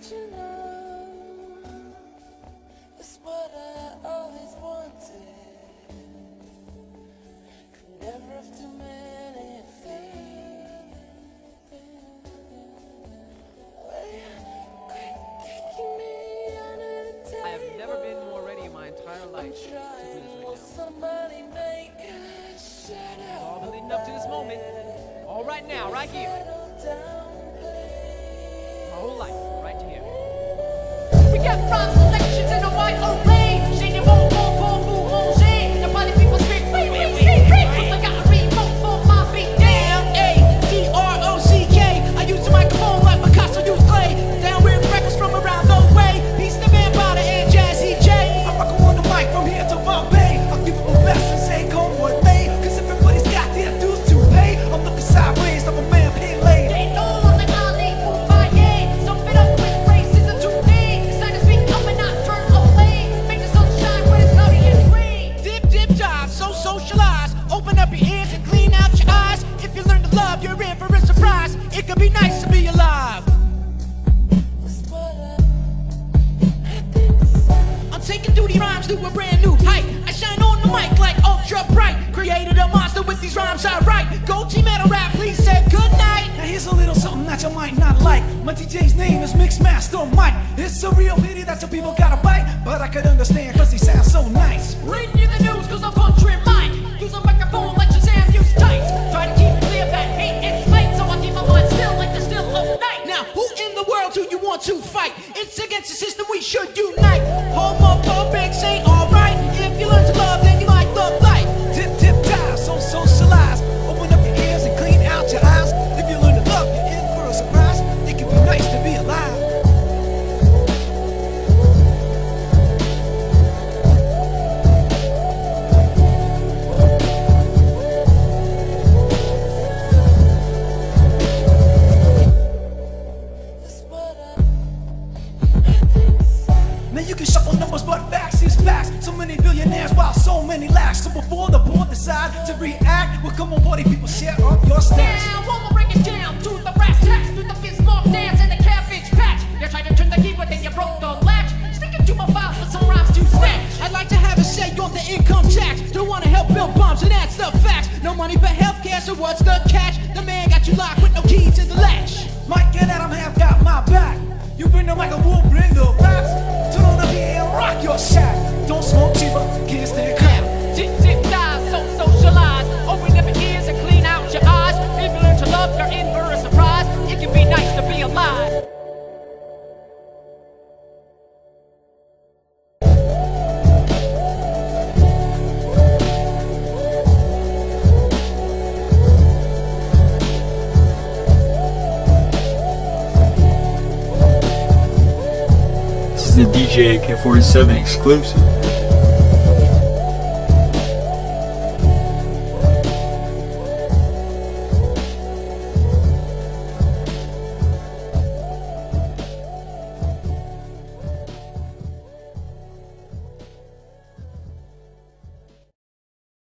Don't you know? It's what I always wanted. Could never have too many things. Taking me on a I have never been more ready in my entire life to do this right somebody make a shadow? now. All leading up to this moment. All right now, right here. My whole life, It could be nice to be alive. I'm taking duty rhymes to a brand new height. I shine on the mic like ultra bright. Created a monster with these rhymes I write. Team metal rap, please say good night. Now here's a little something that you might not like. My DJ's name is Mixmaster Mike. It's a real pity that your people gotta bite, but I could unite. Homophobics ain't Now you can shuffle numbers, but facts is facts. So many billionaires while so many lacks. So before the board decide to react, well, come on, party people, share up your stats. Now, I'ma break it down to the brass tacks, to the Bismarck dance and the cabbage patch. You tried to turn the key, but then you broke the latch. Stick it to my file for some rhymes to snatch. I'd like to have a say on the income tax. Don't wanna help build bombs, and that's the facts. No money for healthcare, so what's the catch? The man got you locked with no key to the latch. DJ AK-47 exclusive.